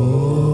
Oh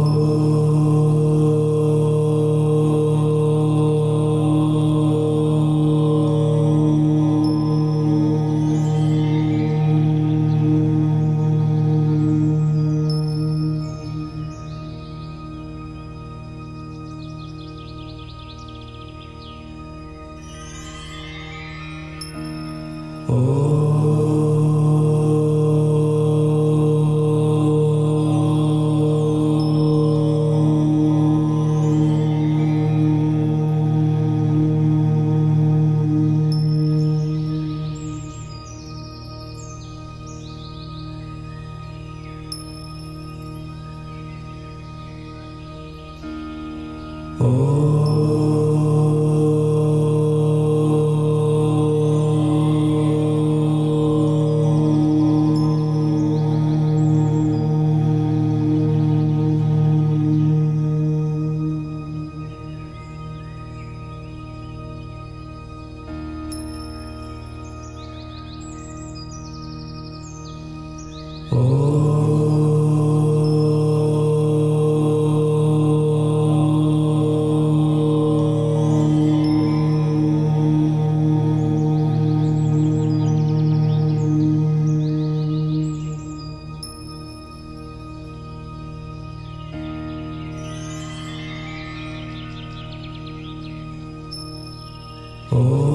Oh.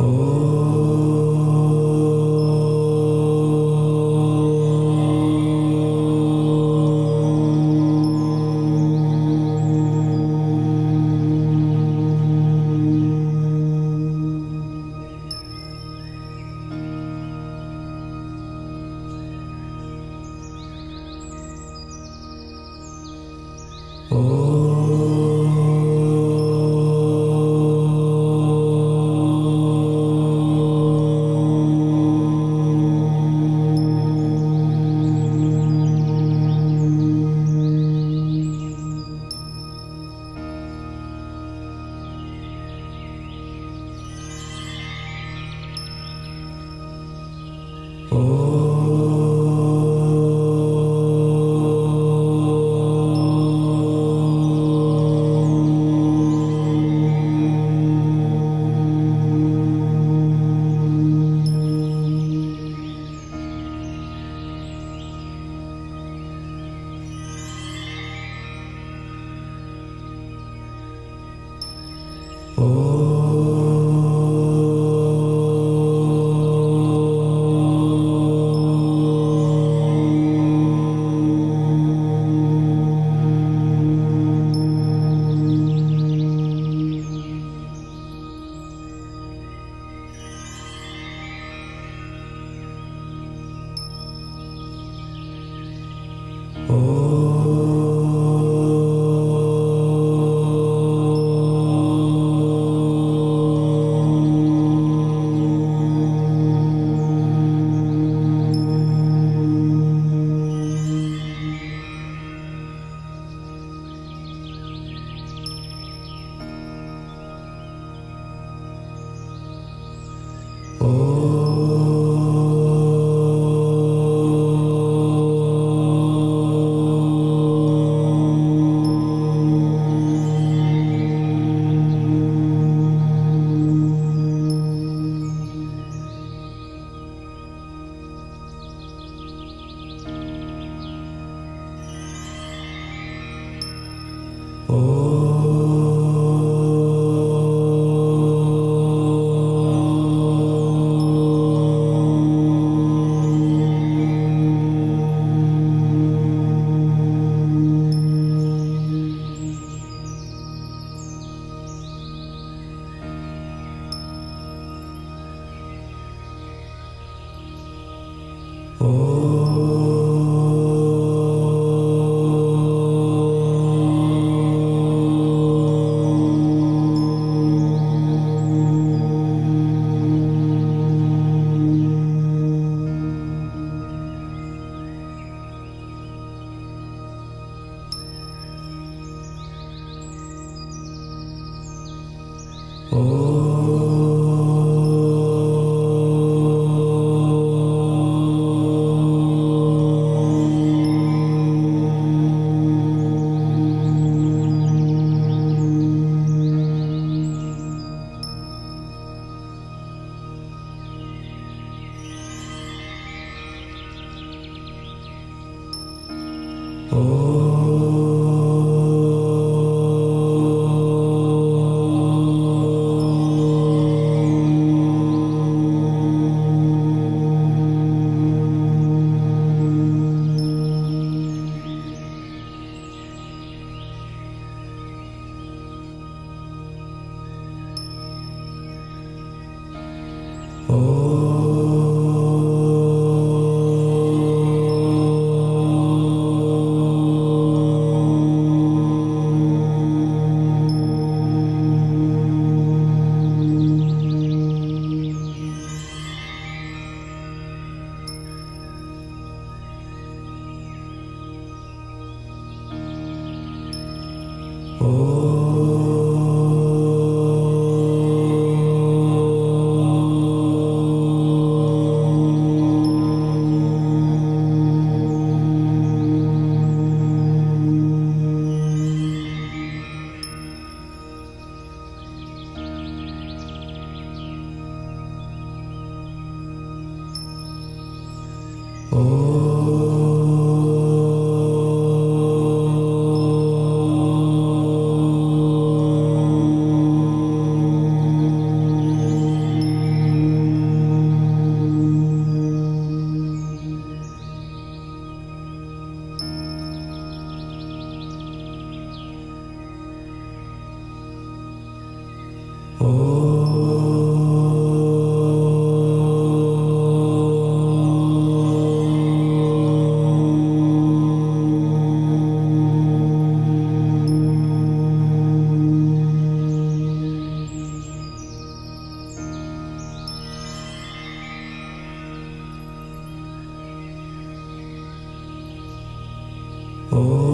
Oh. Oh Oh. Oh.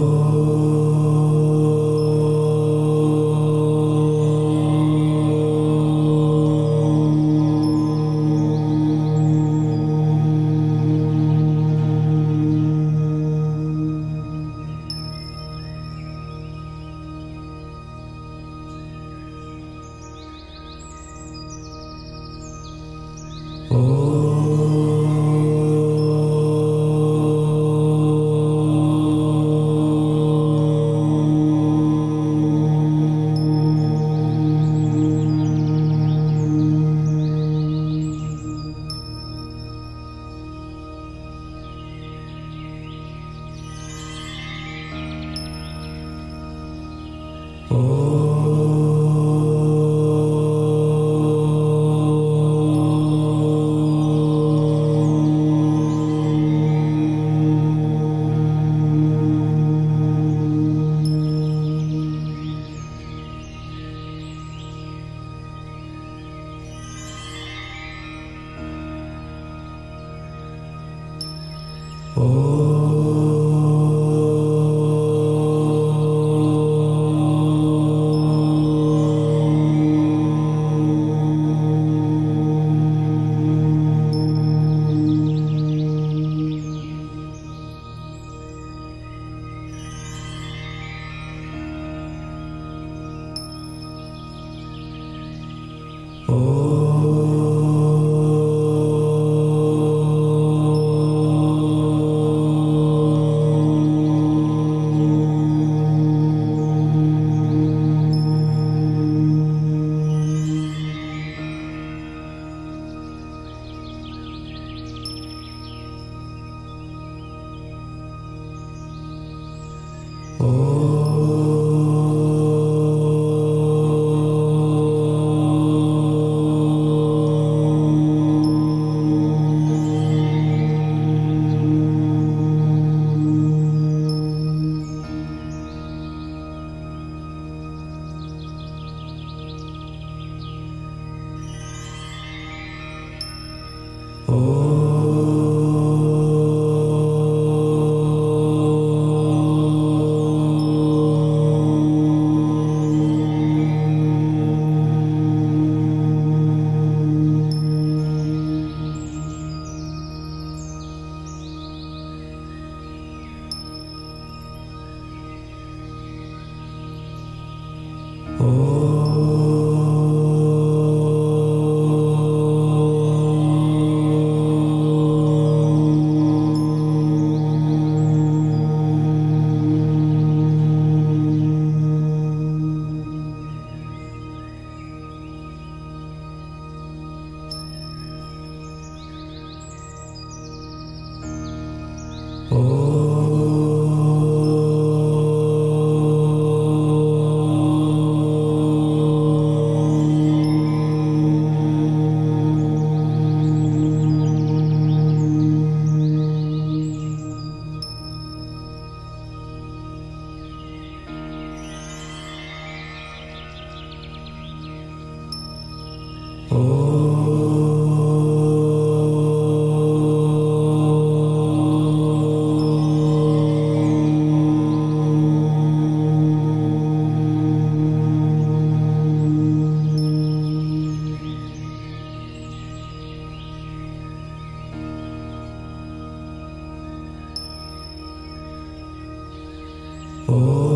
Oh.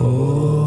哦。